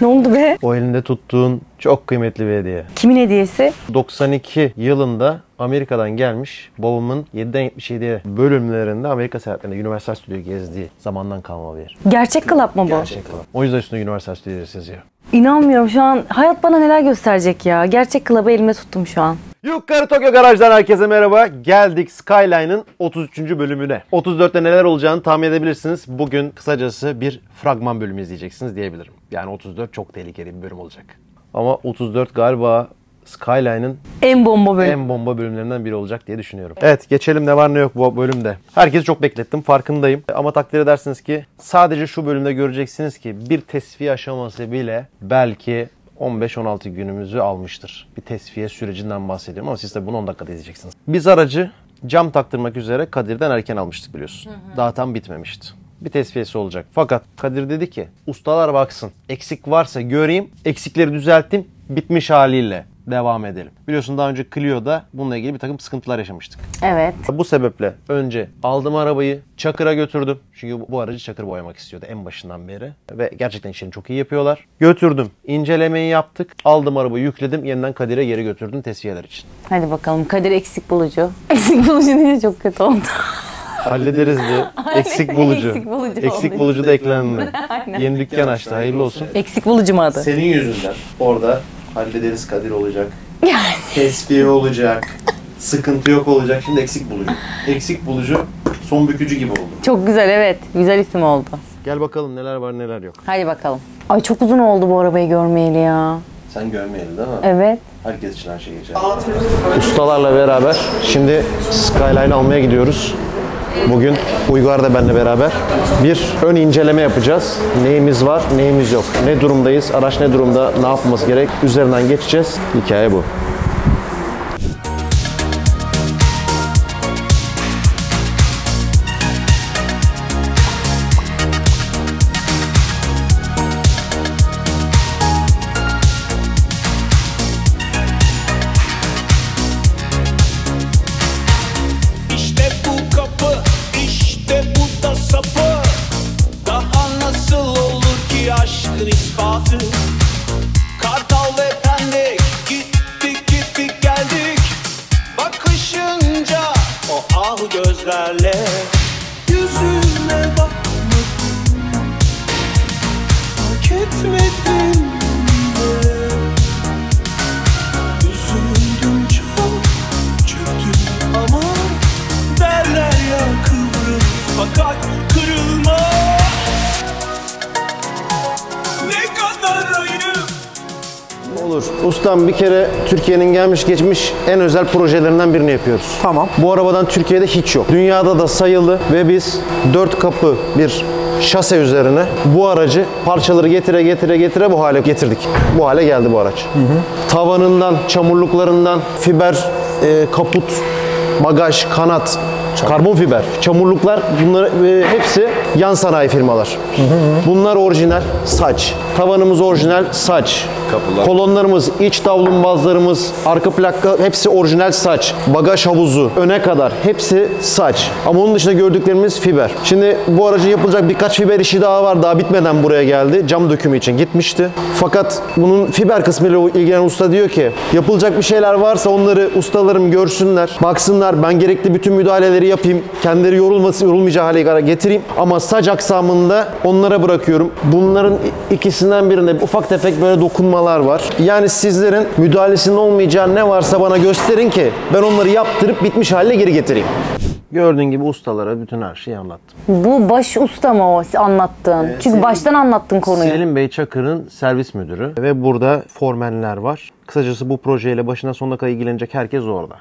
Ne oldu be? O elinde tuttuğun çok kıymetli bir hediye. Kimin hediyesi? 92 yılında Amerika'dan gelmiş babamın 7'den 77'ye bölümlerinde Amerika seyahatlerinde Universal Studio gezdiği zamandan kalma bir yer. Gerçek klap mı bu? Gerçek olan. O yüzden üstünde Universal Studios yazıyor. İnanmıyorum şu an. Hayat bana neler gösterecek ya. Gerçek klabı elime tuttum şu an. Yukarı Tokyo Garaj'dan herkese merhaba. Geldik Skyline'ın 33. bölümüne. 34'te neler olacağını tahmin edebilirsiniz. Bugün kısacası bir fragman bölümü izleyeceksiniz diyebilirim. Yani 34 çok tehlikeli bir bölüm olacak. Ama 34 galiba Skyline'ın En bomba bölüm. en bomba bölümlerinden biri olacak diye düşünüyorum. Evet geçelim ne var ne yok bu bölümde. Herkesi çok beklettim farkındayım. Ama takdir edersiniz ki sadece şu bölümde göreceksiniz ki bir tesviye aşaması bile belki 15-16 günümüzü almıştır. Bir tesviye sürecinden bahsediyorum ama siz de bunu 10 dakikada izleyeceksiniz. Biz aracı cam taktırmak üzere Kadir'den erken almıştık biliyorsun. Daha tam bitmemişti. Bir tesviyesi olacak. Fakat Kadir dedi ki ustalar baksın eksik varsa göreyim eksikleri düzelttim bitmiş haliyle devam edelim. Biliyorsun daha önce Clio'da bununla ilgili bir takım sıkıntılar yaşamıştık. Evet. Bu sebeple önce aldım arabayı Çakır'a götürdüm. Çünkü bu- aracı Çakır boyamak istiyordu en başından beri. Ve gerçekten işlerini çok iyi yapıyorlar. Götürdüm. incelemeyi yaptık. Aldım arabayı yükledim. Yeniden Kadir'e geri götürdüm tesviyeler için. Hadi bakalım. Kadir eksik bulucu. Eksik bulucu deyince çok kötü oldu. Hallederiz diye. Eksik bulucu. Eksik bulucu Eksik bulucu da eklendi. Yeni dükkan açtı. Hayırlı olsun. eksik bulucu mu adı? Senin yüzünden orada hallederiz Kadir olacak. Tesviye olacak. Sıkıntı yok olacak. Şimdi eksik bulucu. Eksik bulucu son bükücü gibi oldu. Çok güzel evet. Güzel isim oldu. Gel bakalım neler var neler yok. Hadi bakalım. Ay çok uzun oldu bu arabayı görmeyeli ya. Sen görmeyeli değil mi? Evet. Herkes için her şey geçer. Ustalarla beraber şimdi Skyline almaya gidiyoruz. Bugün Uygar da benimle beraber bir ön inceleme yapacağız. Neyimiz var, neyimiz yok. Ne durumdayız, araç ne durumda, ne yapılması gerek üzerinden geçeceğiz. Hikaye bu. Ustam bir kere Türkiye'nin gelmiş geçmiş en özel projelerinden birini yapıyoruz. Tamam. Bu arabadan Türkiye'de hiç yok. Dünyada da sayılı ve biz dört kapı bir şase üzerine bu aracı parçaları getire getire getire bu hale getirdik. Bu hale geldi bu araç. Tavanından, çamurluklarından, fiber, e, kaput, bagaj, kanat, karbon fiber, çamurluklar bunlar e, hepsi yan sanayi firmalar. Bunlar orijinal saç. Tavanımız orijinal saç. Kolonlarımız, iç davlumbazlarımız, arka plaka hepsi orijinal saç. Bagaj havuzu, öne kadar hepsi saç. Ama onun dışında gördüklerimiz fiber. Şimdi bu aracın yapılacak birkaç fiber işi daha var. Daha bitmeden buraya geldi. Cam dökümü için gitmişti. Fakat bunun fiber kısmıyla ilgilenen usta diyor ki yapılacak bir şeyler varsa onları ustalarım görsünler, baksınlar. Ben gerekli bütün müdahaleleri yapayım. Kendileri yorulması, yorulmayacağı hale getireyim. Ama saç aksamında onlara bırakıyorum. Bunların ikisinden birinde ufak tefek böyle dokunmalar var. Yani sizlerin müdahalesinin olmayacağı ne varsa bana gösterin ki ben onları yaptırıp bitmiş haline geri getireyim. Gördüğün gibi ustalara bütün her şeyi anlattım. Bu baş usta mı o anlattığın? Çünkü baştan anlattın konuyu. Selim Bey Çakır'ın servis müdürü ve burada formenler var. Kısacası bu projeyle başına sonuna kadar ilgilenecek herkes orada.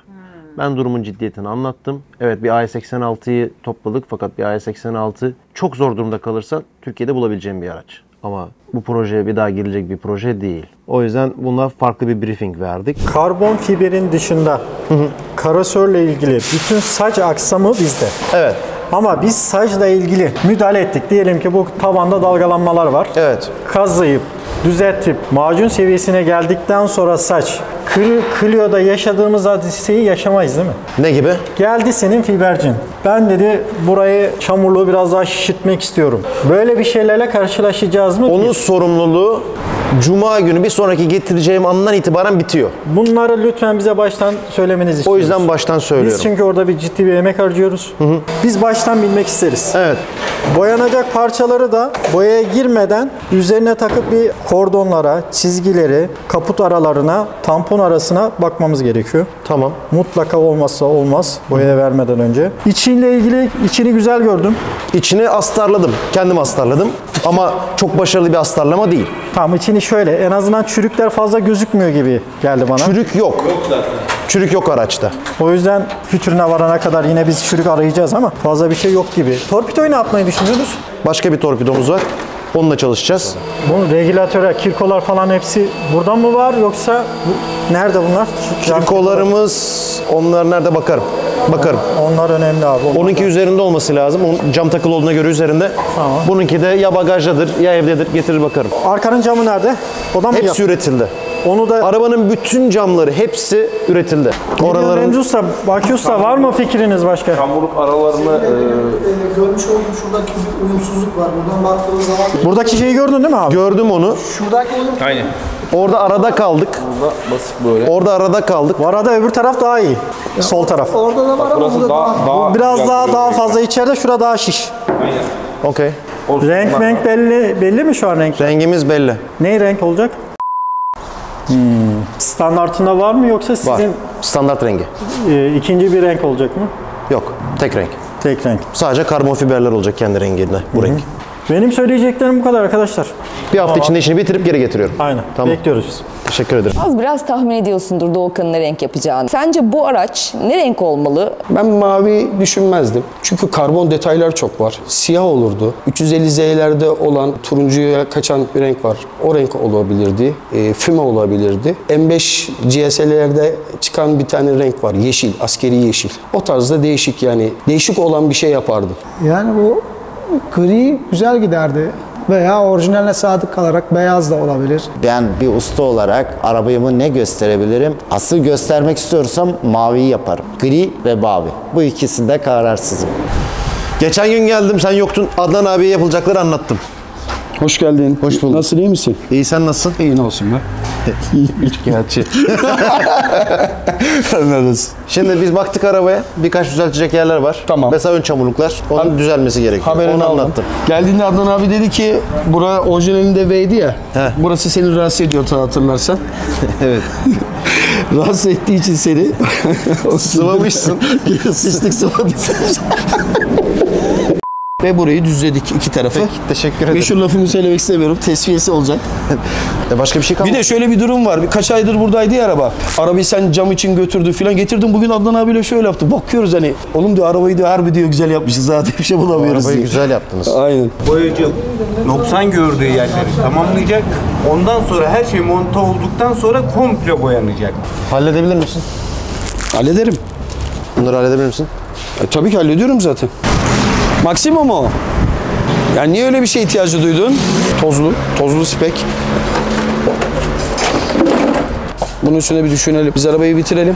Ben durumun ciddiyetini anlattım. Evet bir AE86'yı topladık fakat bir AE86 çok zor durumda kalırsa Türkiye'de bulabileceğim bir araç. Ama bu projeye bir daha girilecek bir proje değil. O yüzden buna farklı bir briefing verdik. Karbon fiberin dışında karosörle ilgili bütün saç aksamı bizde. Evet. Ama biz saçla ilgili müdahale ettik. Diyelim ki bu tavanda dalgalanmalar var. Evet. Kazıyıp, düzeltip, macun seviyesine geldikten sonra saç. Clio'da yaşadığımız hadiseyi yaşamayız değil mi? Ne gibi? Geldi senin fibercin. Ben dedi burayı çamurluğu biraz daha şişirtmek istiyorum. Böyle bir şeylerle karşılaşacağız mı? Onun sorumluluğu Cuma günü bir sonraki getireceğim andan itibaren bitiyor. Bunları lütfen bize baştan söylemenizi O istiyoruz. yüzden baştan söylüyorum. Biz çünkü orada bir ciddi bir emek harcıyoruz. Biz baştan bilmek isteriz. Evet. Boyanacak parçaları da boyaya girmeden üzerine takıp bir kordonlara, çizgileri, kaput aralarına, tampon arasına bakmamız gerekiyor. Tamam. Mutlaka olmazsa olmaz boyaya vermeden önce. İçiyle ilgili içini güzel gördüm. İçini astarladım. Kendim astarladım. Ama çok başarılı bir astarlama değil. Tamam içini şöyle en azından çürükler fazla gözükmüyor gibi geldi bana. Çürük yok. Çürük yok araçta. O yüzden fütürüne varana kadar yine biz çürük arayacağız ama fazla bir şey yok gibi. Torpidoyu ne yapmayı düşünüyoruz? Başka bir torpidomuz var. Onunla çalışacağız. Bu regülatöre, kirkolar falan hepsi buradan mı var yoksa bu- nerede bunlar? Kirkolarımız onlar nerede bakarım. Bakarım. Onlar önemli abi. Onlar- Onunki üzerinde olması lazım. Onun cam takılı olduğuna göre üzerinde. Tamam. Bununki de ya bagajdadır ya evdedir. Getirir bakarım. Arkanın camı nerede? O da mı Hepsi yap- üretildi. Onu da Arabanın bütün camları hepsi üretildi. Oraların... Oraların Remzi Usta, Baki Usta var mı fikriniz başka? Hamburg aralarını e, Ee, görmüş olduğum şuradaki bir uyumsuzluk var. Buradan baktığınız zaman Buradaki şeyi gördün değil mi abi? gördüm onu. şuradaki uyum aynen. Orada arada kaldık. Burada basık böyle. Orada arada kaldık. Bu arada öbür taraf daha iyi. Sol taraf. orada da var ama Burası burada daha, daha, daha Biraz daha daha fazla içeride, şurada daha şiş. Aynen. Okey. Renk renk belli belli mi şu an renk? Rengimiz belli. Ne renk olacak? Hmm. Standartında var mı yoksa Var. sizin Standart rengi. e, ikinci bir renk olacak mı? Yok. Tek renk. Tek renk. Sadece karbon fiberler olacak kendi renginde bu renk. Benim söyleyeceklerim bu kadar arkadaşlar. Bir hafta içinde işini bitirip geri getiriyorum. Aynen. Tamam. Bekliyoruz biz. Teşekkür ederim. Az biraz tahmin ediyorsundur Doğukan'ın ne renk yapacağını. Sence bu araç ne renk olmalı? Ben mavi düşünmezdim. Çünkü karbon detaylar çok var. Siyah olurdu. 350Z'lerde olan turuncuya kaçan bir renk var. O renk olabilirdi. E, füme olabilirdi. M5 GS'lerde çıkan bir tane renk var. Yeşil, askeri yeşil. O tarzda değişik yani. Değişik olan bir şey yapardım. yani bu gri güzel giderdi. Veya orijinaline sadık kalarak beyaz da olabilir. Ben bir usta olarak arabayımı ne gösterebilirim? Asıl göstermek istiyorsam maviyi yaparım. Gri ve mavi. Bu ikisinde kararsızım. Geçen gün geldim sen yoktun. Adnan abiye yapılacakları anlattım. Hoş geldin. Hoş bulduk. Nasılsın, iyi misin? İyi sen nasılsın? İyi ne olsun be. Gerçi. Anladınız. Şimdi biz baktık arabaya. Birkaç düzeltecek yerler var. Tamam. Mesela ön çamurluklar. Onun düzelmesi gerekiyor. Haberini Onu aldım. anlattım. Geldiğinde Adnan abi dedi ki bura orijinalinde V'ydi ya. He. Burası seni rahatsız ediyor hatırlarsan. Evet. rahatsız ettiği için seni Sıvamışsın. Pislik sıvadık. Ve burayı düzledik iki tarafı. Teşekkür ederim. Meşhur lafımı söylemek istemiyorum. Tesviyesi olacak. E başka bir şey kalmadı. Bir de şöyle bir durum var. Birkaç aydır buradaydı ya araba. Arabayı sen cam için götürdü filan. Getirdim bugün Adnan abiyle şöyle yaptı. Bakıyoruz hani. Oğlum diyor arabayı diyor harbi diyor güzel yapmışız. Zaten bir şey bulamıyoruz Arabayı diyor. güzel yaptınız. Aynen. Boyacı noksan gördüğü yerleri tamamlayacak. Ondan sonra her şey monte olduktan sonra komple boyanacak. Halledebilir misin? Hallederim. Bunları halledebilir misin? E, tabii ki hallediyorum zaten. Maksimum o. Yani niye öyle bir şeye ihtiyacı duydun? Tozlu, tozlu spek. Bunun üstüne bir düşünelim. Biz arabayı bitirelim.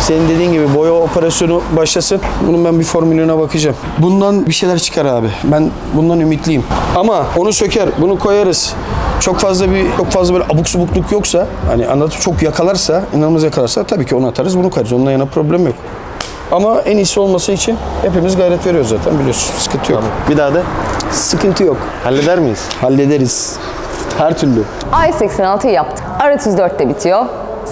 Senin dediğin gibi boya operasyonu başlasın. Bunun ben bir formülüne bakacağım. Bundan bir şeyler çıkar abi. Ben bundan ümitliyim. Ama onu söker, bunu koyarız. Çok fazla bir çok fazla böyle abuk subukluk yoksa hani anlatıp çok yakalarsa, inanılmaz yakalarsa tabii ki onu atarız, bunu koyarız. Onunla yana problem yok. Ama en iyisi olması için hepimiz gayret veriyoruz zaten biliyorsun. Sıkıntı yok. Bir daha da Sıkıntı yok. halleder miyiz? Hallederiz. Her türlü. i86'yı yaptık. R34'te bitiyor.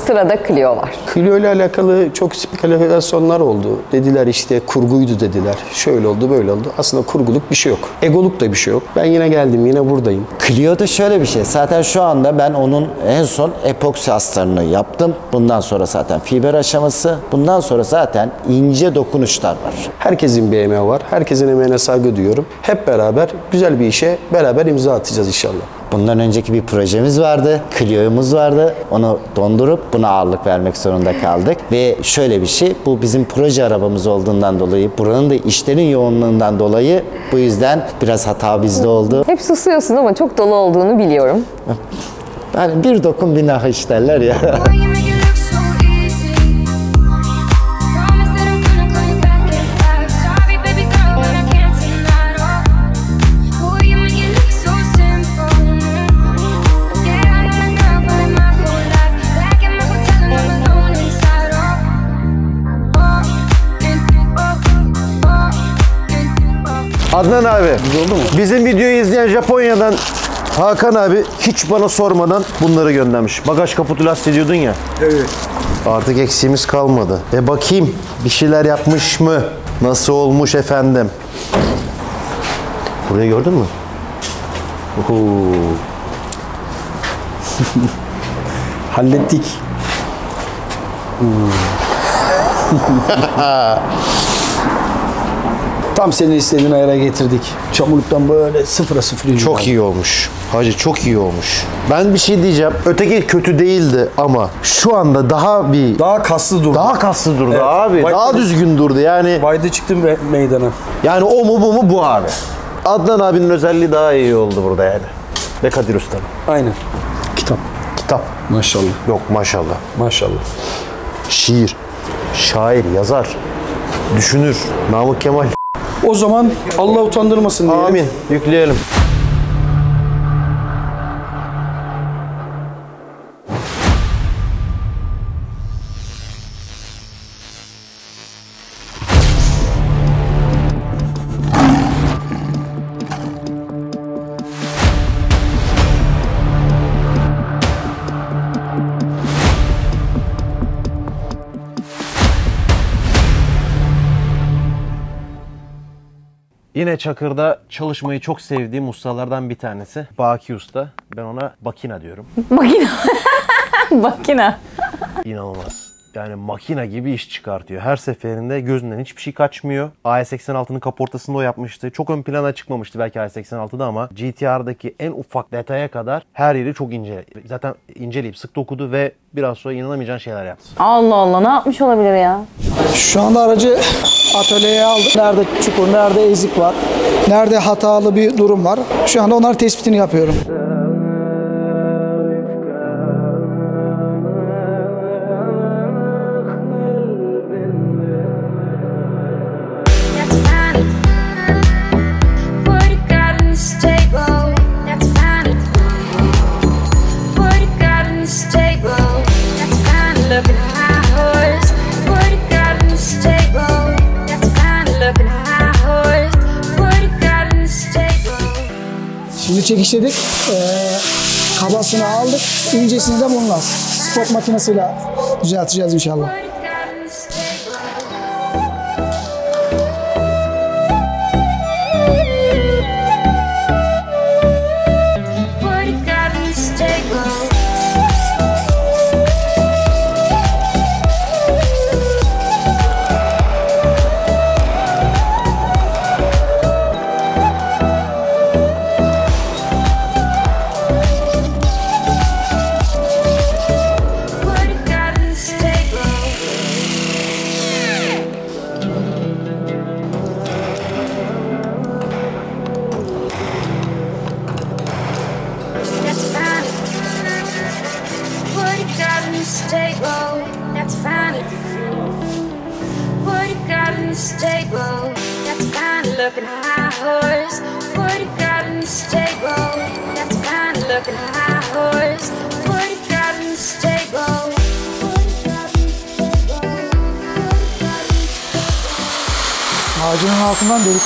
Sırada Clio var. Clio ile alakalı çok spekülasyonlar oldu. Dediler işte kurguydu dediler. Şöyle oldu böyle oldu. Aslında kurguluk bir şey yok. Egoluk da bir şey yok. Ben yine geldim yine buradayım. Clio'da şöyle bir şey. Zaten şu anda ben onun en son epoksi astarını yaptım. Bundan sonra zaten fiber aşaması. Bundan sonra zaten ince dokunuşlar var. Herkesin bir emeği var. Herkesin emeğine saygı duyuyorum. Hep beraber güzel bir işe beraber imza atacağız inşallah. Bundan önceki bir projemiz vardı. Clio'muz vardı. Onu dondurup buna ağırlık vermek zorunda kaldık. Ve şöyle bir şey. Bu bizim proje arabamız olduğundan dolayı, buranın da işlerin yoğunluğundan dolayı bu yüzden biraz hata bizde oldu. Hep susuyorsun ama çok dolu olduğunu biliyorum. Hani bir dokun bir nakış derler ya. Adnan abi. oldu mu? Bizim videoyu izleyen Japonya'dan Hakan abi hiç bana sormadan bunları göndermiş. Bagaj kaputu lastiği diyordun ya. Evet. Artık eksiğimiz kalmadı. E bakayım bir şeyler yapmış mı? Nasıl olmuş efendim? Burayı gördün mü? Oho. Hallettik. Tam senin istediğin ayara getirdik. Çamurluktan böyle sıfıra sıfır iniyor Çok iyi olmuş. Hacı çok iyi olmuş. Ben bir şey diyeceğim. Öteki kötü değildi ama şu anda daha bir Daha kaslı durdu. daha kaslı durdu Evet. abi. Bak- daha düzgün durdu. Yani Vayda çıktım ve meydana. yani o mu bu mu bu abi. Adnan abinin özelliği daha iyi oldu burada yani. Ve Kadir Usta'nın. Aynen. Kitap. Kitap. Maşallah. Yok maşallah. Maşallah. Şiir. Şair, yazar. Düşünür. Namık Kemal. O zaman Allah utandırmasın diyelim. Amin. Yükleyelim. Yine Çakır'da çalışmayı çok sevdiğim ustalardan bir tanesi. Baki Usta. Ben ona Bakina diyorum. Makina. Makina. İnanılmaz. Yani makina gibi iş çıkartıyor. Her seferinde gözünden hiçbir şey kaçmıyor. AS86'nın kaportasını o yapmıştı. Çok ön plana çıkmamıştı belki AS86'da ama GTR'daki en ufak detaya kadar her yeri çok ince. Zaten inceleyip sık dokudu ve biraz sonra inanamayacağın şeyler yaptı. Allah Allah ne yapmış olabilir ya? Şu anda aracı atölyeye aldık. Nerede çukur, nerede ezik var, nerede hatalı bir durum var. Şu anda onların tespitini yapıyorum. Çekişledik. Ee, kabasını aldık. İncesini de bununla. Spot makinesiyle düzelteceğiz inşallah.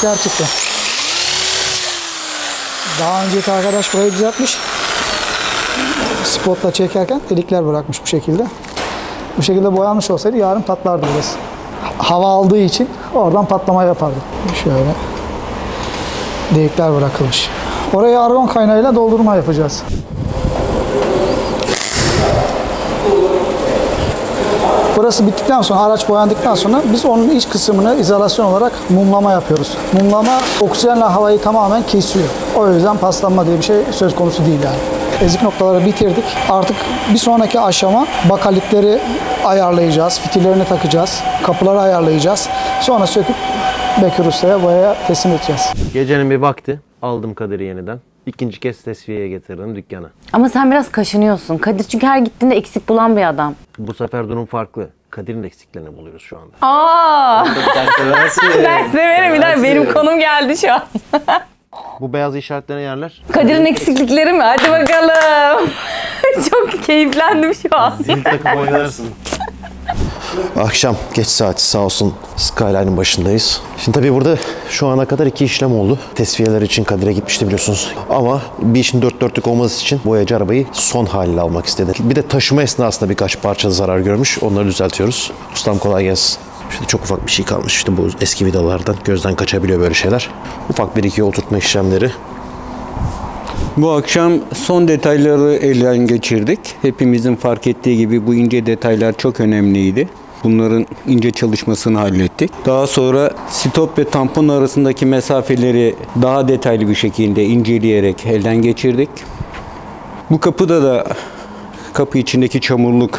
Delikler çıktı. Daha önceki arkadaş burayı düzeltmiş. Spotla çekerken delikler bırakmış bu şekilde. Bu şekilde boyanmış olsaydı yarın patlardı burası. Hava aldığı için oradan patlama yapardı. Şöyle delikler bırakılmış. Oraya argon kaynağıyla doldurma yapacağız. Burası bittikten sonra, araç boyandıktan sonra biz onun iç kısmını izolasyon olarak mumlama yapıyoruz. Mumlama oksijenle havayı tamamen kesiyor. O yüzden paslanma diye bir şey söz konusu değil yani. Ezik noktaları bitirdik. Artık bir sonraki aşama bakalitleri ayarlayacağız, fitillerini takacağız, kapıları ayarlayacağız. Sonra söküp Bekir Usta'ya boyaya teslim edeceğiz. Gecenin bir vakti aldım Kadir'i yeniden. İkinci kez tesviyeye getirdim dükkana. Ama sen biraz kaşınıyorsun. Kadir çünkü her gittiğinde eksik bulan bir adam. Bu sefer durum farklı. Kadir'in eksiklerini buluyoruz şu anda. Aa! Ben severim. Bir dakika, benim konum geldi şu an. Bu beyaz işaretlenen yerler Kadir'in eksiklikleri mi? Hadi bakalım. Çok keyiflendim şu an. zil takıp oynarsın. Akşam geç saati sağ olsun Skyline'ın başındayız. Şimdi tabii burada şu ana kadar iki işlem oldu. Tesviyeler için Kadir'e gitmişti biliyorsunuz. Ama bir işin dört dörtlük olması için boyacı arabayı son haliyle almak istedi. Bir de taşıma esnasında birkaç parça zarar görmüş. Onları düzeltiyoruz. Ustam kolay gelsin. İşte çok ufak bir şey kalmış. İşte bu eski vidalardan gözden kaçabiliyor böyle şeyler. Ufak bir iki oturtma işlemleri. Bu akşam son detayları elden geçirdik. Hepimizin fark ettiği gibi bu ince detaylar çok önemliydi. Bunların ince çalışmasını hallettik. Daha sonra stop ve tampon arasındaki mesafeleri daha detaylı bir şekilde inceleyerek elden geçirdik. Bu kapıda da kapı içindeki çamurluk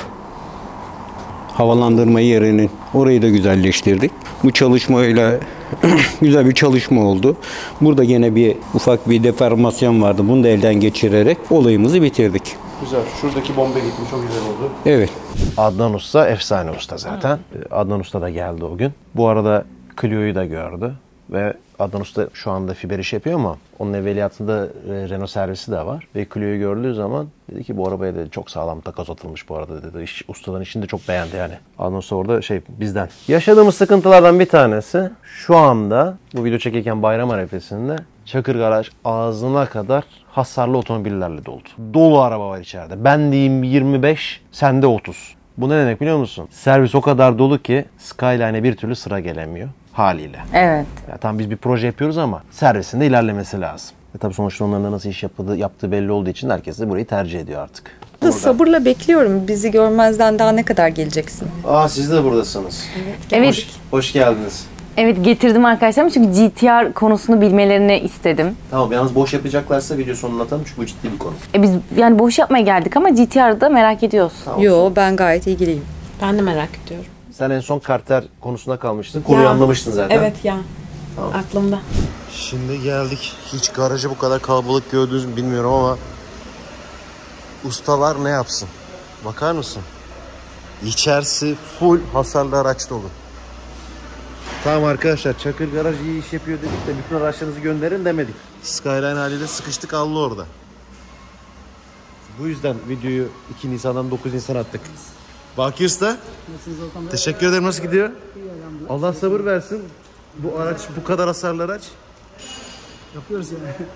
havalandırma yerinin orayı da güzelleştirdik. Bu çalışmayla güzel bir çalışma oldu. Burada yine bir ufak bir deformasyon vardı. Bunu da elden geçirerek olayımızı bitirdik. Güzel. Şuradaki bomba gitmiş. Çok güzel oldu. Evet. Adnan Usta efsane usta zaten. Ee, Adnan Usta da geldi o gün. Bu arada Clio'yu da gördü. Ve Adnan Usta şu anda fiber iş yapıyor ama onun evveliyatında e, Renault servisi de var. Ve Clio'yu gördüğü zaman dedi ki bu arabaya dedi çok sağlam takas atılmış bu arada dedi. İş, ustaların işini de çok beğendi yani. Adnan Usta orada şey bizden. Yaşadığımız sıkıntılardan bir tanesi şu anda bu video çekirken bayram arefesinde Çakır Garaj ağzına kadar hasarlı otomobillerle doldu. Dolu araba var içeride. Ben diyeyim 25, sende 30. Bu ne demek biliyor musun? Servis o kadar dolu ki Skyline'e bir türlü sıra gelemiyor haliyle. Evet. Ya tamam biz bir proje yapıyoruz ama servisinde ilerlemesi lazım. E tabii sonuçta onların da nasıl iş yaptığı, yaptığı belli olduğu için herkes de burayı tercih ediyor artık. Sabırla bekliyorum. Bizi görmezden daha ne kadar geleceksin? Aa siz de buradasınız. Evet. Hoş, hoş geldiniz. Evet getirdim arkadaşlarım çünkü GTR konusunu bilmelerini istedim. Tamam yalnız boş yapacaklarsa video sonuna atalım çünkü bu ciddi bir konu. E biz yani boş yapmaya geldik ama GTR'ı da merak ediyoruz. Yo ben gayet ilgiliyim. Ben de merak ediyorum. Sen en son Carter konusunda kalmıştın. Konuyu Ya, anlamıştın zaten. Evet ya. Aklımda. Şimdi geldik. Hiç garajı bu kadar kalabalık gördünüz mü bilmiyorum ama ustalar ne yapsın? Bakar mısın? İçerisi full hasarlı araç dolu. Tamam arkadaşlar Çakır Garaj iyi iş yapıyor dedik de bütün araçlarınızı gönderin demedik. Skyline haliyle sıkıştık kaldı orada. Bu yüzden videoyu 2 Nisan'dan 9 Nisan attık. Baki Usta. Teşekkür ederim. Nasıl gidiyor? Allah sabır versin. Bu araç bu kadar hasarlı araç. Yapıyoruz yani.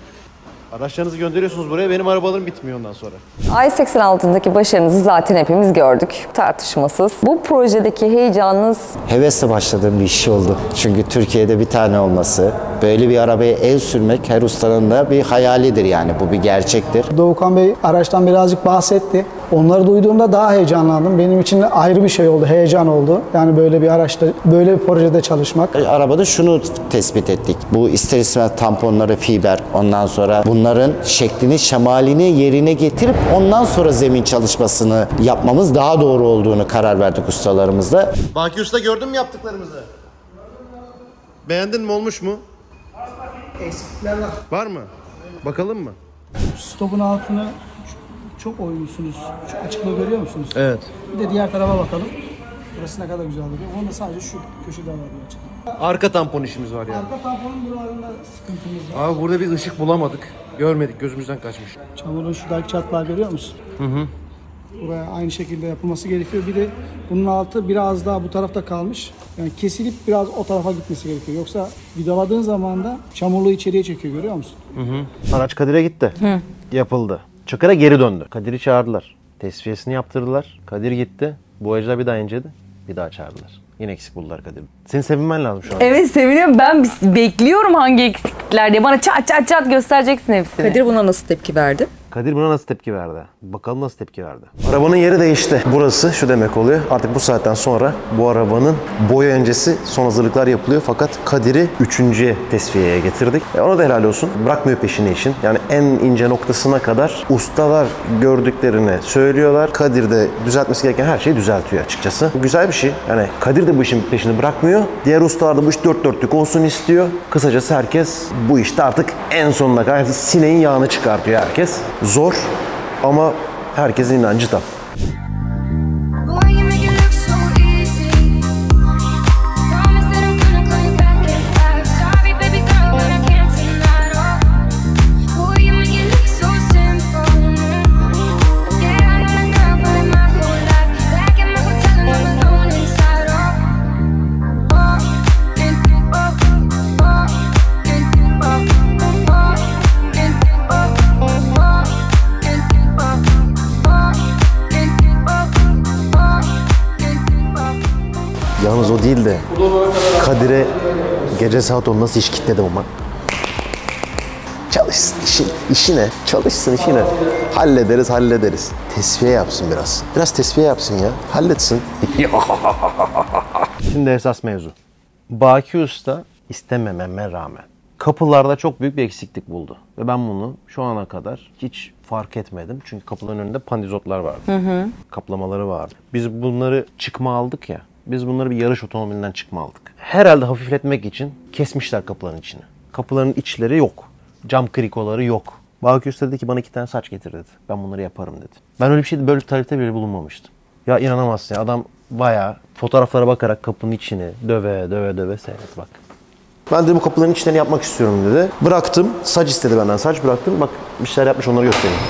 Araçlarınızı gönderiyorsunuz buraya. Benim arabalarım bitmiyor ondan sonra. Ay-86'daki başarınızı zaten hepimiz gördük. Tartışmasız. Bu projedeki heyecanınız Hevesle başladığım bir iş oldu. Çünkü Türkiye'de bir tane olması, böyle bir arabaya el sürmek her ustanın da bir hayalidir yani. Bu bir gerçektir. Doğukan Bey araçtan birazcık bahsetti. Onları duyduğumda daha heyecanlandım. Benim için ayrı bir şey oldu, heyecan oldu. Yani böyle bir araçta, böyle bir projede çalışmak. Arabada şunu tespit ettik. Bu ister istemez tamponları fiber, ondan sonra bunların şeklini, şemalini yerine getirip ondan sonra zemin çalışmasını yapmamız daha doğru olduğunu karar verdik ustalarımızla. Baki Usta gördün mü yaptıklarımızı? Beğendin mi olmuş mu? Eksikler var. Var mı? Bakalım mı? Stopun altını çok oymuşsunuz. Şu açıklığı görüyor musunuz? Evet. Bir de diğer tarafa bakalım. Burası ne kadar güzel duruyor. Onda sadece şu köşede var bir açıklık. Arka tampon işimiz var yani. Arka tamponun buralarında sıkıntımız var. Abi burada bir ışık bulamadık. Görmedik gözümüzden kaçmış. Çamurun şuradaki çatlağı görüyor musun? Hı hı. Buraya aynı şekilde yapılması gerekiyor. Bir de bunun altı biraz daha bu tarafta kalmış. Yani kesilip biraz o tarafa gitmesi gerekiyor. Yoksa vidaladığın zaman da çamurluğu içeriye çekiyor görüyor musun? Hı hı. Araç Kadir'e gitti. Yapıldı. Çakır'a geri döndü. Kadir'i çağırdılar. Tesviyesini yaptırdılar. Kadir gitti. Boyacılar bir daha inceledi. Bir daha çağırdılar. Yine eksik buldular Kadir'i. Seni sevinmen lazım şu an. Evet seviniyorum. Ben bekliyorum hangi eksiklikler diye. Bana çat çat çat göstereceksin hepsini. Kadir buna nasıl tepki verdi? Kadir buna nasıl tepki verdi? Bakalım nasıl tepki verdi. Arabanın yeri değişti. Burası şu demek oluyor. Artık bu saatten sonra bu arabanın boya öncesi son hazırlıklar yapılıyor. Fakat Kadir'i üçüncüye tesviyeye getirdik. E ona da helal olsun. Bırakmıyor peşini işin. Yani en ince noktasına kadar ustalar gördüklerini söylüyorlar. Kadir de düzeltmesi gereken her şeyi düzeltiyor açıkçası. Bu güzel bir şey. Yani Kadir de bu işin peşini bırakmıyor. Diğer ustalar da bu iş dört dörtlük olsun istiyor. Kısacası herkes bu işte artık en sonuna kadar sineğin yağını çıkartıyor herkes. Zor ama herkesin inancı tam. Değil de Kadir'e gece saat 10 nasıl iş kitledim ama. Çalışsın işin, işine, çalışsın işine. Hallederiz, hallederiz. Tesviye yapsın biraz. Biraz tesviye yapsın ya. Halletsin. Şimdi esas mevzu. Baki Usta istemememe rağmen kapılarda çok büyük bir eksiklik buldu. Ve ben bunu şu ana kadar hiç fark etmedim. Çünkü kapıların önünde pandizotlar vardı. Kaplamaları vardı. Biz bunları çıkma aldık ya. Biz bunları bir yarış otomobilinden çıkma aldık. Herhalde hafifletmek için kesmişler kapıların içini. Kapıların içleri yok. Cam krikoları yok. Baki Usta dedi ki bana iki tane saç getir dedi. Ben bunları yaparım dedi. Ben öyle bir şeyde böyle bir talepte bile bulunmamıştım. Ya inanamazsın ya adam bayağı fotoğraflara bakarak kapının içini döve döve döve seyret bak. Ben de bu kapıların içlerini yapmak istiyorum dedi. Bıraktım. Saç istedi benden. Saç bıraktım. Bak bir şeyler yapmış onları göstereyim.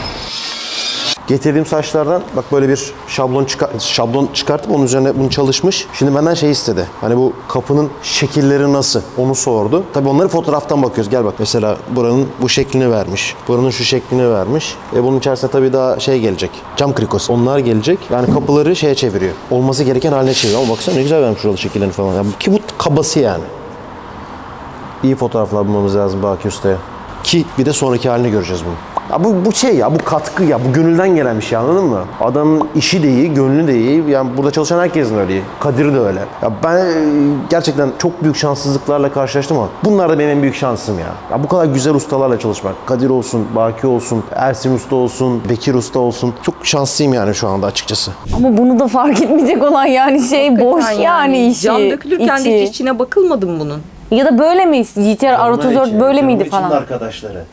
Getirdiğim saçlardan bak böyle bir şablon çıkar şablon çıkartıp onun üzerine bunu çalışmış. Şimdi benden şey istedi. Hani bu kapının şekilleri nasıl? Onu sordu. Tabii onları fotoğraftan bakıyoruz. Gel bak mesela buranın bu şeklini vermiş. Buranın şu şeklini vermiş. E bunun içerisine tabii daha şey gelecek. Cam krikosu. Onlar gelecek. Yani kapıları şeye çeviriyor. Olması gereken haline çeviriyor. Ama baksana ne güzel vermiş orada şekillerini falan. Ya ki bu kabası yani. İyi fotoğraflar bulmamız lazım Baki Usta'ya. Ki bir de sonraki halini göreceğiz bunu. Ya bu, bu şey ya, bu katkı ya, bu gönülden gelen bir şey anladın mı? Adamın işi de iyi, gönlü de iyi. Yani burada çalışan herkesin öyle iyi. Kadir de öyle. Ya ben e, gerçekten çok büyük şanssızlıklarla karşılaştım ama bunlar da benim en büyük şansım ya. Ya bu kadar güzel ustalarla çalışmak. Kadir olsun, Baki olsun, Ersin Usta olsun, Bekir Usta olsun. Çok şanslıyım yani şu anda açıkçası. Ama bunu da fark etmeyecek olan yani şey boş yani, işi. Cam dökülürken de içi. hiç içine bakılmadı mı bunun? Ya da böyle mi? GTR R34 böyle miydi falan? arkadaşları.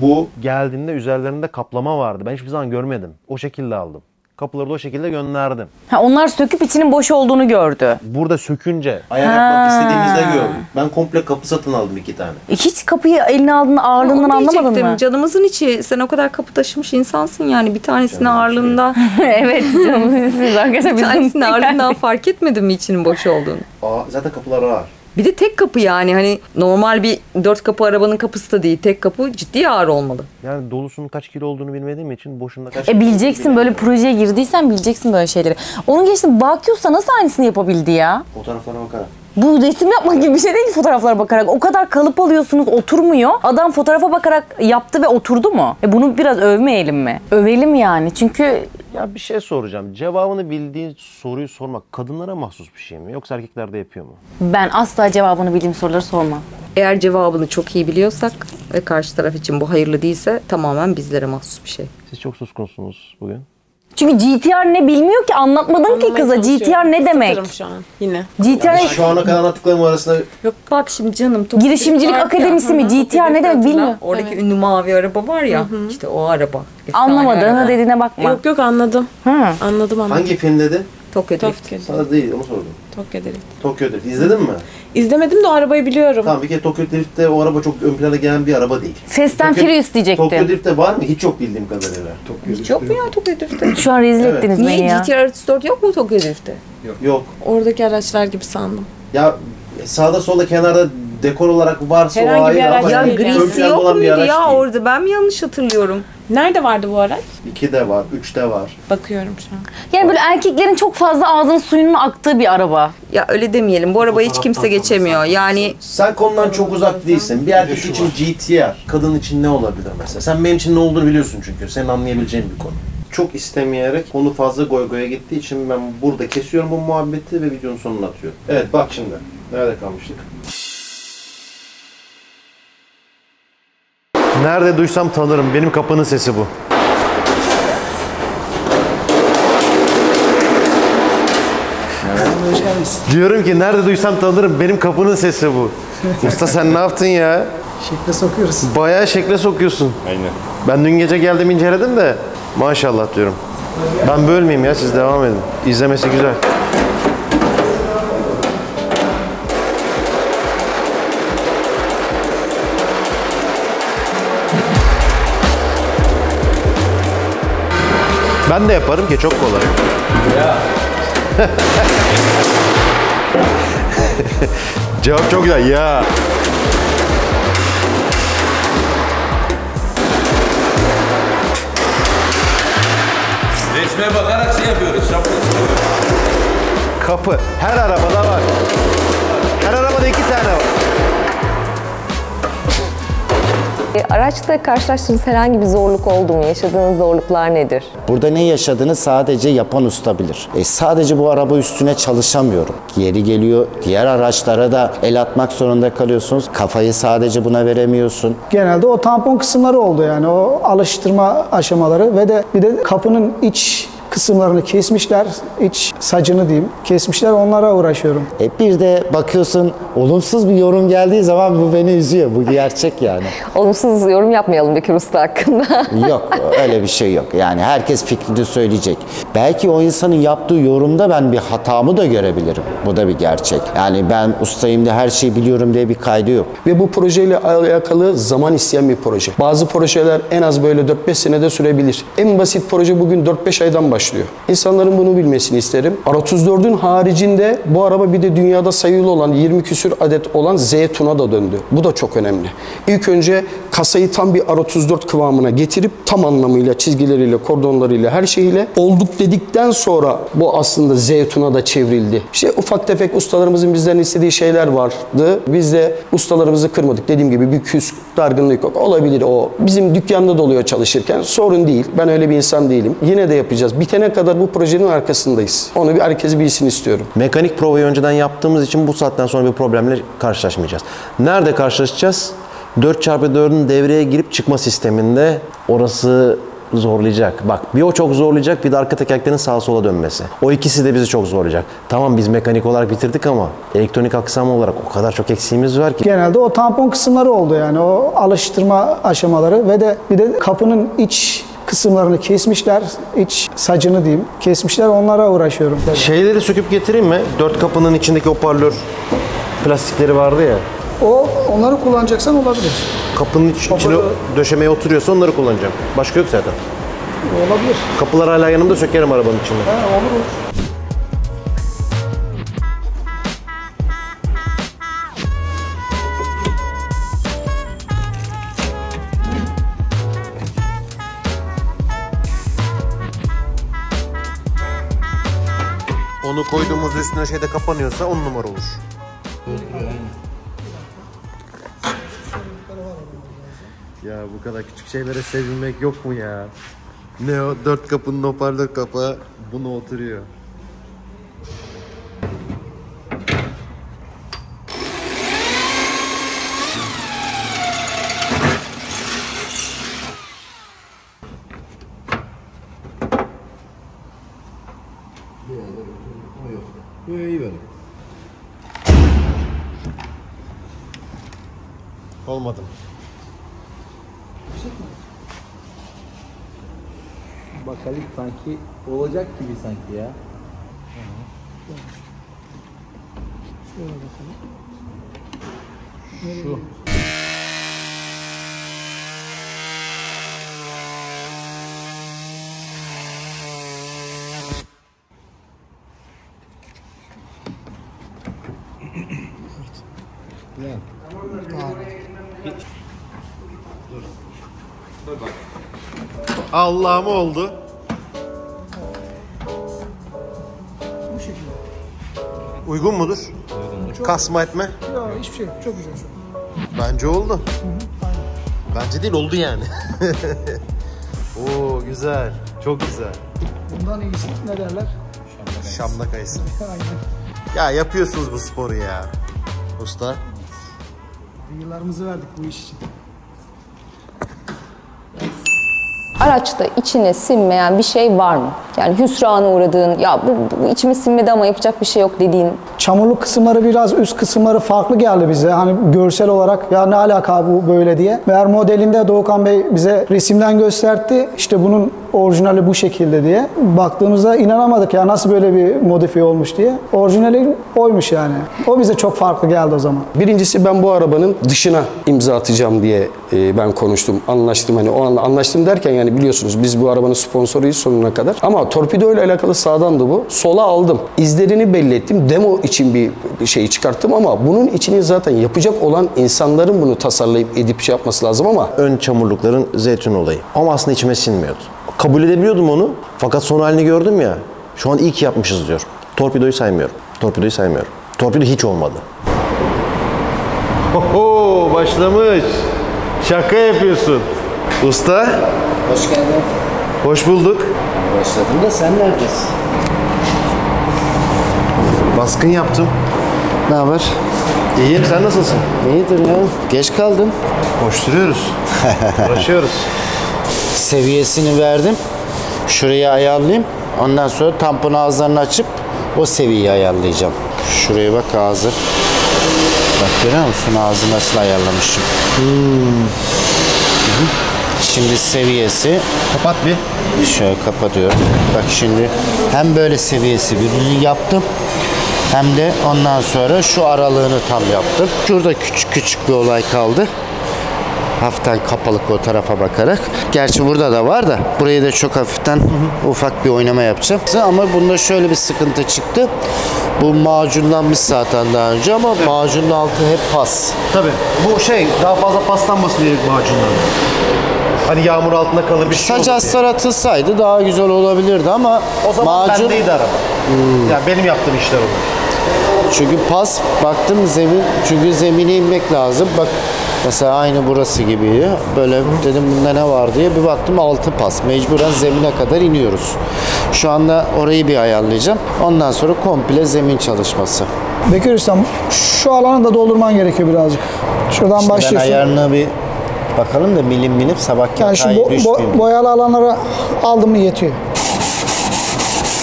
Bu geldiğinde üzerlerinde kaplama vardı. Ben hiçbir zaman görmedim. O şekilde aldım. Kapıları da o şekilde gönderdim. Ha, onlar söküp içinin boş olduğunu gördü. Burada sökünce ayar yapmak istediğimizde gördüm. Ben komple kapı satın aldım iki tane. E, Hiç kapıyı eline aldığında ağırlığından Onu anlamadın diyecektim. mı? Canımızın içi. Sen o kadar kapı taşımış insansın yani. Bir tanesinin ağırlığında. evet canım siz arkadaşlar bir bizim tanesinin ağırlığından fark etmedin mi içinin boş olduğunu? Aa, zaten kapılar ağır. Bir de tek kapı yani hani normal bir dört kapı arabanın kapısı da değil. Tek kapı ciddi ağır olmalı. Yani dolusunun kaç kilo olduğunu bilmediğim için boşunda kaç E bileceksin böyle projeye girdiysen bileceksin böyle şeyleri. Onun geçtim Baki Usta nasıl aynısını yapabildi ya? Fotoğraflarına bakarak. Bu resim yapmak gibi bir şey değil ki fotoğraflara bakarak. O kadar kalıp alıyorsunuz oturmuyor. Adam fotoğrafa bakarak yaptı ve oturdu mu? E bunu biraz övmeyelim mi? Övelim yani çünkü Ya bir şey soracağım. Cevabını bildiğin soruyu sormak kadınlara mahsus bir şey mi? Yoksa erkekler de yapıyor mu? ben asla cevabını bildiğim soruları sormam. Eğer cevabını çok iyi biliyorsak ve karşı taraf için bu hayırlı değilse tamamen bizlere mahsus bir şey. Siz çok suskunsunuz bugün. Çünkü GTR ne bilmiyor ki anlatmadın ki kıza GTR ne demek? Sıfırım şu an yine. GTR Şu ana kadar anlattıklarım arasında Yok bak şimdi canım. Tokyo girişimcilik Drift var ya. akademisi mi? GTR ne demek bilmiyor. Oradaki ünlü mavi araba var ya. işte o araba. Efsane Anlamadığını araba. dediğine bakma. Yok yok anladım. Hı. Anladım anladım. hangi film dedi? Tokyo Drift. Tokyo. Sana değil onu sordum. Tokyo Drift. Tokyo Drift. İzledin mi? İzlemedim de o arabayı biliyorum. Tamam bir kere Tokyo Drift'te o araba çok ön plana gelen bir araba değil. Fast and Tokyo- Furious Tokyo diyecektim. Drift'te var mı? Hiç yok bildiğim kadarıyla. Hiç yok mu ya Tokyo Drift'te? Şu an rezil Evet. ettiniz beni Niye ya. GTR 34 yok mu Tokyo Drift'te? Yok. Oradaki araçlar gibi sandım. Ya sağda solda kenarda dekor olarak varsa Herhangi o ayrı bir araç ama Ya değil grisi yok muydu ya değil. orada? Ben mi yanlış hatırlıyorum? Nerede vardı bu araç? İki de var, üç de var. Bakıyorum şu an. Yani böyle erkeklerin çok fazla ağzının suyunun aktığı bir araba. Ya öyle demeyelim. Bu arabayı hiç kimse geçemiyor. Yani Sen konudan çok uzak değilsin. Bir erkek için GTR, kadın için ne olabilir mesela? Sen benim için ne olduğunu biliyorsun çünkü. Senin anlayabileceğin bir konu. Çok istemeyerek konu fazla goy goya gittiği için ben burada kesiyorum bu muhabbeti ve videonun sonuna atıyorum. Evet bak şimdi. Nerede kalmıştık? Nerede duysam tanırım. Benim kapının sesi bu. Diyorum ki nerede duysam tanırım. Benim kapının sesi bu. Usta sen ne yaptın ya? Şekle sokuyoruz. Bayağı şekle sokuyorsun. Aynen. Ben dün gece geldim inceledim de maşallah diyorum. Ben bölmeyeyim ya siz devam edin. İzlemesi güzel. Ben de yaparım ki çok kolay. Cevap çok güzel. Ya. Resme bakarak şey yapıyoruz. Şapkası. Kapı. Her arabada var. Her arabada iki tane var. E, Araçta karşılaştığınız herhangi bir zorluk oldu mu? Yaşadığınız zorluklar nedir? Burada ne yaşadığını sadece yapan usta bilir. E sadece bu araba üstüne çalışamıyorum. Yeri geliyor diğer araçlara da el atmak zorunda kalıyorsunuz. Kafayı sadece buna veremiyorsun. Genelde o tampon kısımları oldu yani o alıştırma aşamaları ve de bir de kapının iç kısımlarını kesmişler, iç sacını diyeyim, kesmişler onlara uğraşıyorum. E bir de bakıyorsun olumsuz bir yorum geldiği zaman bu beni üzüyor. Bu gerçek yani. Olumsuz yorum yapmayalım Bekir Usta hakkında. Yok öyle bir şey yok. Yani herkes fikrini söyleyecek. Belki o insanın yaptığı yorumda ben bir hatamı da görebilirim. Bu da bir gerçek. Yani ben ustayım da her şeyi biliyorum diye bir kaydı yok. Ve bu projeyle alakalı zaman isteyen bir proje. Bazı projeler en az böyle 4-5 senede sürebilir. En basit proje bugün 4-5 aydan başlıyor. İnsanların bunu bilmesini isterim. R34'ün haricinde bu araba bir de dünyada sayılı olan 20 küsür adet olan Zeytun'a da döndü. Bu da çok önemli. İlk önce kasayı tam bir R34 kıvamına getirip tam anlamıyla çizgileriyle, kordonlarıyla, her şeyiyle olduk dedikten sonra bu aslında Zeytun'a da çevrildi. İşte ufak tefek ustalarımızın bizden istediği şeyler vardı. Biz de ustalarımızı kırmadık. Dediğim gibi bir küs, dargınlık yok. Olabilir o. Bizim dükkanda da oluyor çalışırken. Sorun değil. Ben öyle bir insan değilim. Yine de yapacağız. Bitene kadar bu projenin arkasındayız. Onu bir herkes bilsin istiyorum. Mekanik provayı önceden yaptığımız için bu saatten sonra bir problemle karşılaşmayacağız. Nerede karşılaşacağız? 4x4'ün devreye girip çıkma sisteminde orası zorlayacak. Bak bir o çok zorlayacak bir de arka tekerleklerin sağa sola dönmesi. O ikisi de bizi çok zorlayacak. Tamam biz mekanik olarak bitirdik ama elektronik aksam olarak o kadar çok eksiğimiz var ki. Genelde o tampon kısımları oldu yani o alıştırma aşamaları ve de bir de kapının iç kısımlarını kesmişler, iç sacını diyeyim, kesmişler onlara uğraşıyorum. Şeyleri söküp getireyim mi? Dört kapının içindeki hoparlör plastikleri vardı ya. O onları kullanacaksan olabilir. Kapının iç, içine döşemeye oturuyorsa onları kullanacağım. Başka yok zaten. Olabilir. Kapılar hala yanımda sökerim arabanın içinde. Ha, olur olur. Onu koyduğumuz üstüne şeyde kapanıyorsa on numara olur. Ya bu kadar küçük şeylere sevinmek yok mu ya? Ne o? Dört kapının hoparlör kapağı bunu oturuyor. Olmadı. Bakalım sanki olacak gibi sanki ya. Şu. Allah'ım oldu. Uygun mudur? Kasma etme. Yok hiçbir şey. Çok güzel şu. Bence oldu. Bence değil oldu yani. Oo güzel. Çok güzel. Bundan iyisi ne derler? Şam'da kayısı. Aynen. Ya yapıyorsunuz bu sporu ya. Usta. Yıllarımızı verdik bu iş için. Araçta içine sinmeyen bir şey var mı? Yani hüsrana uğradığın, ya bu, bu içime sinmedi ama yapacak bir şey yok dediğin. Çamurlu kısımları biraz üst kısımları farklı geldi bize. Hani görsel olarak ya ne alaka bu böyle diye. Meğer modelinde Doğukan Bey bize resimden gösterdi. İşte bunun orijinali bu şekilde diye. Baktığımızda inanamadık ya nasıl böyle bir modifiye olmuş diye. Orijinali oymuş yani. O bize çok farklı geldi o zaman. Birincisi ben bu arabanın dışına imza atacağım diye e, ben konuştum, anlaştım. Hani o an anlaştım derken yani biliyorsunuz biz bu arabanın sponsoruyuz sonuna kadar. Ama torpido ile alakalı sağdandı bu. Sola aldım. İzlerini belli ettim. Demo için bir şey çıkarttım ama bunun içini zaten yapacak olan insanların bunu tasarlayıp edip şey yapması lazım ama Ön çamurlukların zeytin olayı. Ama aslında içime sinmiyordu. Kabul edebiliyordum onu. Fakat son halini gördüm ya. Şu an iyi ki yapmışız diyorum. Torpidoyu saymıyorum. Torpidoyu saymıyorum. Torpido hiç olmadı. Oho başlamış. Şaka yapıyorsun. Usta Hoş geldin. Hoş bulduk. Başladım da sen neredesin? Baskın yaptım. Ne haber? İyiyim sen nasılsın? İyidir ya. Geç kaldın. Koşturuyoruz. Uğraşıyoruz. Seviyesini verdim. Şurayı ayarlayayım. Ondan sonra tampon ağızlarını açıp o seviyeyi ayarlayacağım. Şuraya bak ağzı. Bak görüyor musun ağzı nasıl ayarlamışım. Hı hı. Şimdi seviyesi Kapat bir. Şöyle kapatıyorum. Bak şimdi hem böyle seviyesi birini yaptım hem de ondan sonra şu aralığını tam yaptım. Şurada küçük küçük bir olay kaldı. Hafiften kapalık o tarafa bakarak. Gerçi burada da var da burayı da çok hafiften ufak bir oynama yapacağım. Ama bunda şöyle bir sıkıntı çıktı. Bu macunlanmış zaten daha önce ama macunun altı hep pas. Tabii. Bu şey daha fazla paslanmasın diye macunlar. Hani yağmur altında kalır bir şey Saç olur astar atılsaydı daha güzel olabilirdi ama O zaman macun bendeydi araba. Yani benim yaptığım işler onlar. Çünkü pas baktım zemin çünkü zemine inmek lazım. Bak mesela aynı burası gibi. Böyle dedim bunda ne var diye bir baktım altı pas. Mecburen zemine kadar iniyoruz. Şu anda orayı bir ayarlayacağım. Ondan sonra komple zemin çalışması. Bekir Ustam şu alanı da doldurman gerekiyor birazcık. Şuradan İşte ben başlıyorsun. ayarına bir bakalım da milim milim sabahki yani şu hatayı bo- bo- düşmeyeyim. boyalı alanlara aldım mı yetiyor.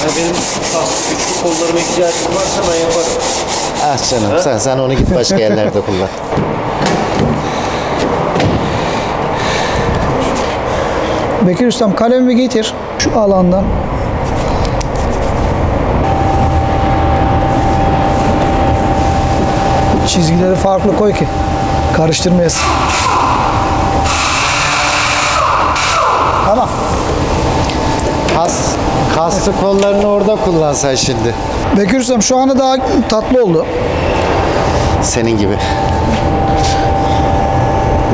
Yani benim kas, güçlü kollarıma ihtiyacım varsa ben yaparım. ah canım sen, sen onu git başka yerlerde kullan. Bekir Ustam kalemimi getir şu alandan. Çizgileri farklı koy ki karıştırmayasın. Tamam. Kas, kaslı kollarını orada kullansan şimdi. Bekir Ustam şu anda daha tatlı oldu. Senin gibi.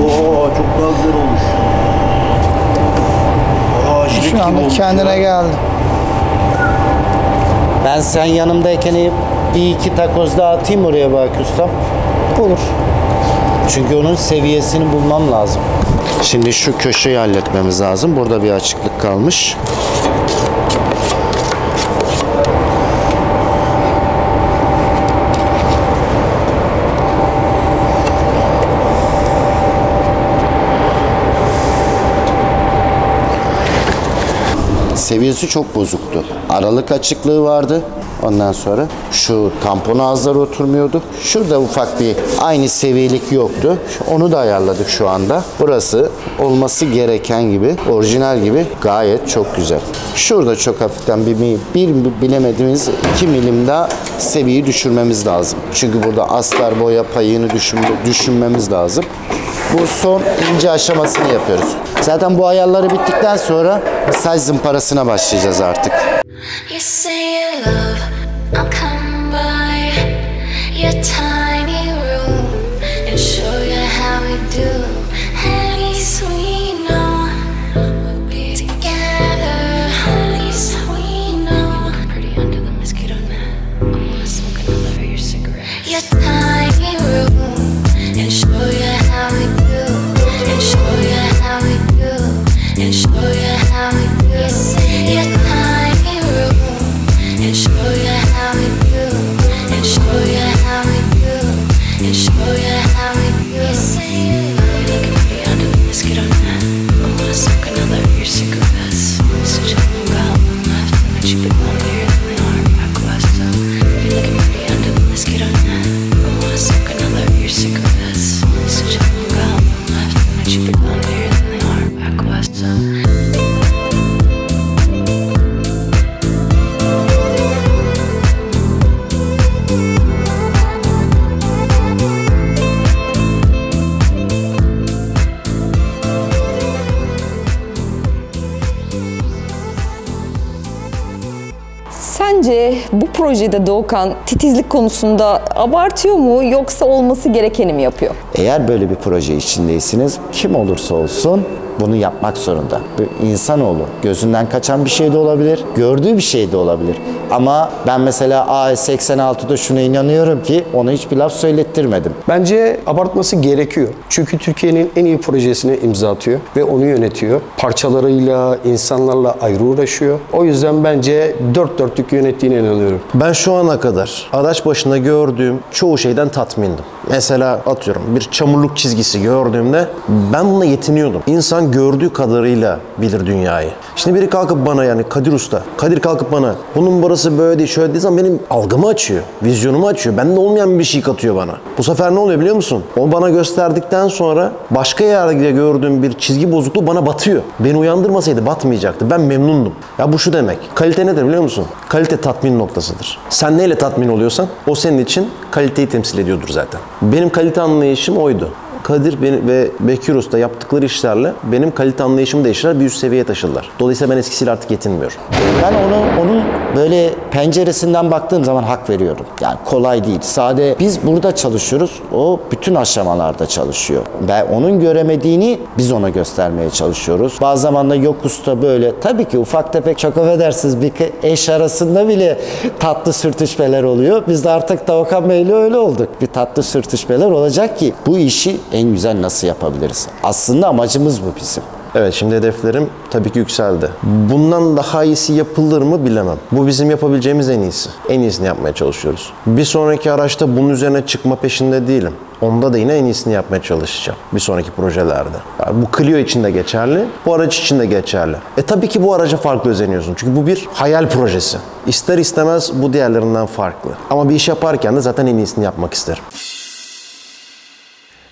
Oo çok daha güzel olmuş. Aa Şu anda kendine ya. geldi. Ben sen yanımdayken bir iki takoz daha atayım oraya bak ustam. Olur. Çünkü onun seviyesini bulmam lazım. Şimdi şu köşeyi halletmemiz lazım. Burada bir açıklık kalmış. Seviyesi çok bozuktu. Aralık açıklığı vardı. Ondan sonra şu tampon ağızları oturmuyordu. Şurada ufak bir aynı seviyelik yoktu. Onu da ayarladık şu anda. Burası olması gereken gibi, orijinal gibi gayet çok güzel. Şurada çok hafiften bir, bir, bilemediğimiz 2 milim daha seviyeyi düşürmemiz lazım. Çünkü burada astar boya payını düşünme, düşünmemiz lazım. Bu son ince aşamasını yapıyoruz. Zaten bu ayarları bittikten sonra saç zımparasına başlayacağız artık. You say you love, I'll come by. Your tiny projede Doğukan titizlik konusunda abartıyor mu yoksa olması gerekeni mi yapıyor? Eğer böyle bir proje içindeyseniz kim olursa olsun bunu yapmak zorunda. Bir insanoğlu gözünden kaçan bir şey de olabilir, gördüğü bir şey de olabilir. Ama ben mesela A86'da şuna inanıyorum ki ona hiçbir laf söylettirmedim. Bence abartması gerekiyor. Çünkü Türkiye'nin en iyi projesine imza atıyor ve onu yönetiyor. Parçalarıyla, insanlarla ayrı uğraşıyor. O yüzden bence dört dörtlük yönettiğine inanıyorum. Ben şu ana kadar araç başında gördüğüm çoğu şeyden tatmindim. Mesela atıyorum bir çamurluk çizgisi gördüğümde ben bununla yetiniyordum. İnsan gördüğü kadarıyla bilir dünyayı. Şimdi biri kalkıp bana yani Kadir Usta, Kadir kalkıp bana bunun burası böyle değil şöyle dediği zaman benim algımı açıyor, vizyonumu açıyor. Bende olmayan bir şey katıyor bana. Bu sefer ne oluyor biliyor musun? O bana gösterdikten sonra başka yerde gördüğüm bir çizgi bozukluğu bana batıyor. Beni uyandırmasaydı batmayacaktı. Ben memnundum. Ya bu şu demek. Kalite nedir biliyor musun? Kalite tatmin noktasıdır. Sen neyle tatmin oluyorsan o senin için kaliteyi temsil ediyordur zaten. Benim kalite anlayışım oydu. Kadir ve Bekir Usta yaptıkları işlerle benim kalite anlayışımı değiştiler, bir üst seviyeye taşıdılar. Dolayısıyla ben eskisiyle artık yetinmiyorum. Ben onu onun böyle penceresinden baktığım zaman hak veriyorum. Yani kolay değil. Sade biz burada çalışıyoruz. O bütün aşamalarda çalışıyor. Ve onun göremediğini biz ona göstermeye çalışıyoruz. Bazı zaman da yok usta böyle. Tabii ki ufak tefek çok affedersiniz bir eş arasında bile tatlı sürtüşmeler oluyor. Biz de artık Tavakan Bey'le öyle olduk. Bir tatlı sürtüşmeler olacak ki bu işi en güzel nasıl yapabiliriz? Aslında amacımız bu bizim. Evet şimdi hedeflerim tabii ki yükseldi. Bundan daha iyisi yapılır mı bilemem. Bu bizim yapabileceğimiz en iyisi. En iyisini yapmaya çalışıyoruz. Bir sonraki araçta bunun üzerine çıkma peşinde değilim. Onda da yine en iyisini yapmaya çalışacağım. Bir sonraki projelerde. Yani bu Clio için de geçerli, bu araç için de geçerli. E tabii ki bu araca farklı özeniyorsun. Çünkü bu bir hayal projesi. İster istemez bu diğerlerinden farklı. Ama bir iş yaparken de zaten en iyisini yapmak isterim.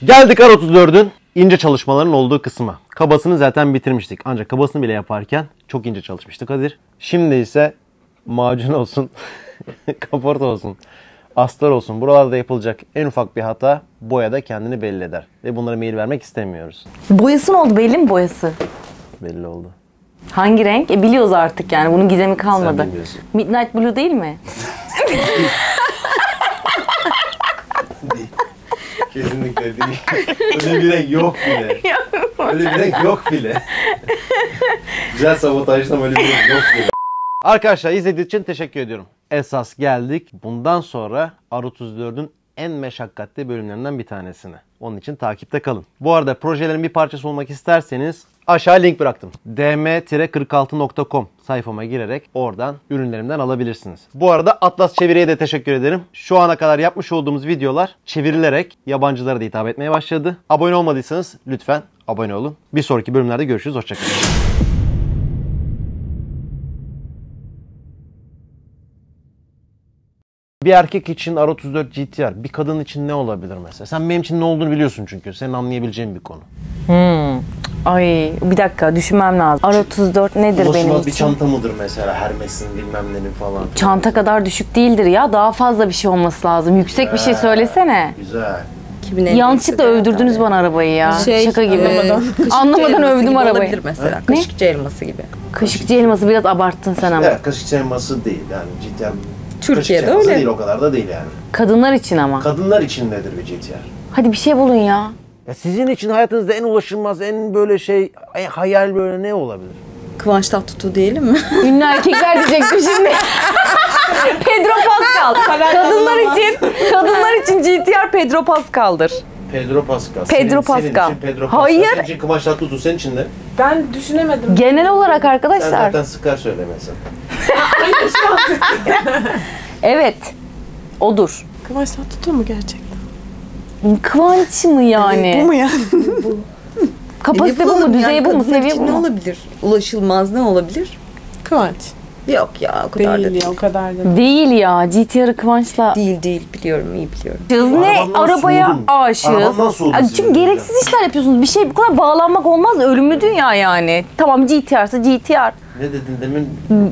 Geldik R34'ün ince çalışmaların olduğu kısma. Kabasını zaten bitirmiştik. Ancak kabasını bile yaparken çok ince çalışmıştık Kadir. Şimdi ise macun olsun, kaporta olsun, astar olsun. Buralarda yapılacak en ufak bir hata boyada kendini belli eder. Ve bunlara mail vermek istemiyoruz. Boyası ne oldu belli mi boyası? Belli oldu. Hangi renk? E biliyoruz artık yani bunun gizemi kalmadı. bilmiyorsun. Midnight Blue değil mi? Kesinlikle değil. Öyle bir renk yok bile. Öyle bir renk yok bile. Güzel sabotajdan öyle bir renk yok bile. Arkadaşlar izlediğiniz için teşekkür ediyorum. Esas geldik bundan sonra R34'ün en meşakkatli bölümlerinden bir tanesine. Onun için takipte kalın. Bu arada projelerin bir parçası olmak isterseniz aşağı link bıraktım. dm-46.com sayfama girerek oradan ürünlerimden alabilirsiniz. Bu arada Atlas Çeviri'ye de teşekkür ederim. Şu ana kadar yapmış olduğumuz videolar çevrilerek yabancılara da hitap etmeye başladı. Abone olmadıysanız lütfen abone olun. Bir sonraki bölümlerde görüşürüz. Hoşçakalın. Bir erkek için R34 GTR, bir kadın için ne olabilir mesela? Sen benim için ne olduğunu biliyorsun çünkü. Senin anlayabileceğin bir konu. Hmm. Ay bir dakika düşünmem lazım. R34 nedir benim Ulaşıma için? bir çanta mıdır mesela? Hermes'in bilmem nenin falan. Çanta kadar düşük değildir ya. Daha fazla bir şey olması lazım. Yüksek bir şey söylesene. Güzel. Yanlışlıkla övdürdünüz bana arabayı ya. Şey, Şaka gibi. e, kaşıkçı Anlamadan elması övdüm gibi arabayı. Olabilir mesela. Ne? Kaşıkçı elması gibi. Kaşıkçı elması biraz abarttın sen ama. Evet, kaşık elması değil yani GTR. Türkiye'de kaşık elması öyle. değil o kadar da değil yani. Kadınlar için ama. Kadınlar için nedir bir GTR? Hadi bir şey bulun ya. Ya sizin için hayatınızda en ulaşılmaz, en böyle şey, en hayal böyle ne olabilir? Kıvanç Tatlıtuğ diyelim mi? Ünlü erkekler diyecektim şimdi. Pedro Pascal. Kadınlar için kadınlar için GTR Pedro Pascal'dır. Pedro Pascal. Pedro senin, Senin Pascal. için Pedro Pascal. Hayır. Senin için Kıvanç Tatlıtuğ, senin için de. Ben düşünemedim. Genel olarak Sen arkadaşlar. zaten sıkar söylemezsin. Evet. Odur. Kıvanç Tatlıtuğ mu gerçekten? Kıvanç mı yani? Bu mu yani? Kapasite bu mu? Düzeyi bu mu? Seviye bu Ne mu? olabilir? Ulaşılmaz ne olabilir? Kıvanç. Yok ya o kadar da Değil değil. ya o kadar da. Değil ya. GTR'ı Kıvanç'la Değil değil biliyorum iyi biliyorum. Aşığız. Ne arabaya soğudum. aşığız. Arabandan soğudum Çünkü gereksiz işler yapıyorsunuz. Bir şey bu kadar bağlanmak olmaz. Ölümlü dünya yani. Tamam GTR'sa GTR. Ne dedin demin?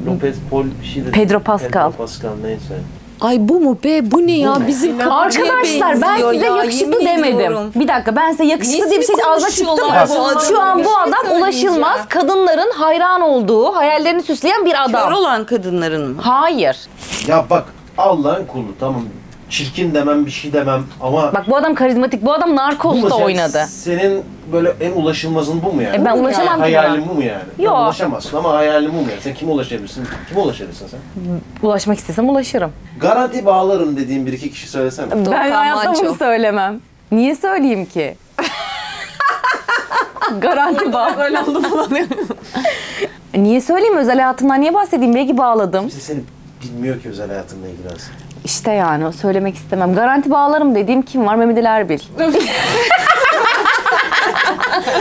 Lopez Pol bir şey dedin. Pedro Pascal. Pedro Pascal neyse. Ay bu mu be bu ne ya bizim Arkadaşlar ben size yakışıklı demedim. Bir dakika ben size yakışıklı diye bir şey ağzına çıktı mı? konuşuyorlar bu adamın? Şu an Bir bu şey adam söyleyeceğim. ulaşılmaz. Kadınların hayran olduğu, hayallerini süsleyen bir Kör adam. olan kadınların mı? Hayır. Ya bak Allah'ın kulu tamam. Çirkin demem, bir şey demem ama Bak bu adam karizmatik. Bu adam Bu mu Narcos'ta sen- oynadı. Senin böyle en ulaşılmazın bu mu yani? E ben ulaşamam ki Hayalin bu mu yani? Yok. Ulaşamazsın ama hayalin bu mu yani? Sen kime ulaşabilirsin? Kime ulaşabilirsin sen? Ulaşmak istesem ulaşırım. Garanti bağlarım dediğim bir iki kişi söylesene. ben hayatta bunu söylemem. Niye söyleyeyim ki? Garanti bağ. Falan. Niye söyleyeyim özel hayatımdan niye bahsedeyim? Belki bağladım. Kimse seni bilmiyor ki özel hayatınla ilgili aslında. İşte yani söylemek istemem. Garanti bağlarım dediğim kim var? Mehmet Ali Erbil.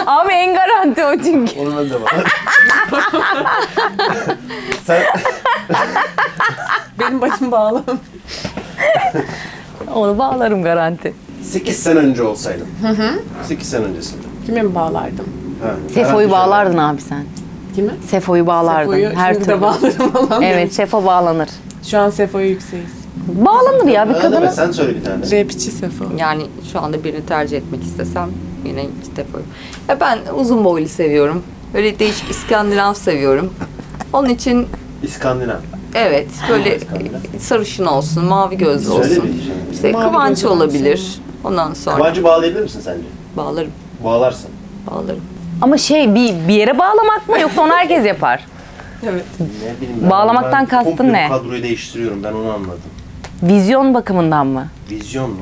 Abi en garanti o çünkü. Onu ben de bağlarım. sen Benim başım bağlı. Onu bağlarım garanti. 8 sene önce olsaydın. 8 sene öncesinde. Kime mi bağlardım? Ha, Sefo'yu garanti bağlardın abi sen. Kime? Sefo'yu bağlardın. Sefo'yu her şimdi türlü. de bağlarım falan. Evet Sefo bağlanır. Şu an Sefo'ya yükseğiz. Bağlanır ya bir Öyle deme, kadının. sen söyle bir tane. Rapçi Sefo. Yani şu anda birini tercih etmek istesem yine Stefo'yu. Ya ben uzun boylu seviyorum. Böyle değişik İskandinav seviyorum. Onun için İskandinav. evet böyle sarışın olsun, mavi gözlü Söyle olsun. bir şey. İşte Mavi Kıvanç gözlü olabilir. Ondan sonra Kıvancı bağlayabilir misin sence? bağlarım, Bağlarsın. bağlarım. Ama şey bir, bir yere bağlamak mı yoksa onu herkes yapar? Evet. Ne bileyim ben. Bağlamaktan Ben kastın komple ne? bu kadroyu değiştiriyorum ben onu anladım. Vizyon bakımından mı? Vizyon mu?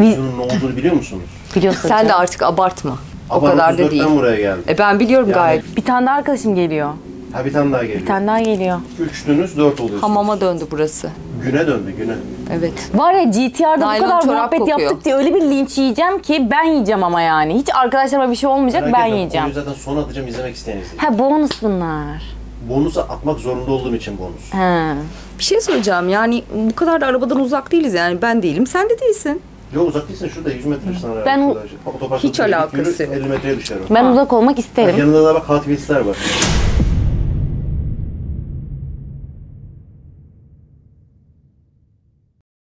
Vizyonun ne olduğunu biliyor musunuz? Biliyorsun. Sen de artık abartma. O kadar da 34'ten değil. buraya geldim. E ben biliyorum Yani- gayet. Bir tane daha arkadaşım geliyor. Ha bir tane daha geliyor. Bir tane daha geliyor. Üçtünüz dört oluyorsunuz. Hamama döndü burası. Güne döndü güne. Evet. Var ya GTR'da bu Naylon kadar çorap muhabbet kokuyor. yaptık diye öyle bir linç yiyeceğim ki ben yiyeceğim ama yani. Hiç arkadaşlarıma bir şey olmayacak Merak ben etme, yiyeceğim. Konuyu zaten son atacağım izlemek isteyen izleyecek. Ha bonus bunlar. Bonusu atmak zorunda olduğum için bonus. Ha. Bir şey söyleyeceğim yani bu kadar da arabadan uzak değiliz yani ben değilim sen de değilsin. Yok uzak değilsin şurada 100 metre sana. Ben- Otoparkta Hiç alakası yok. 50 metreye düşer o. Ben uzak olmak isterim. Yanında da bak Hot Wheels'ler var.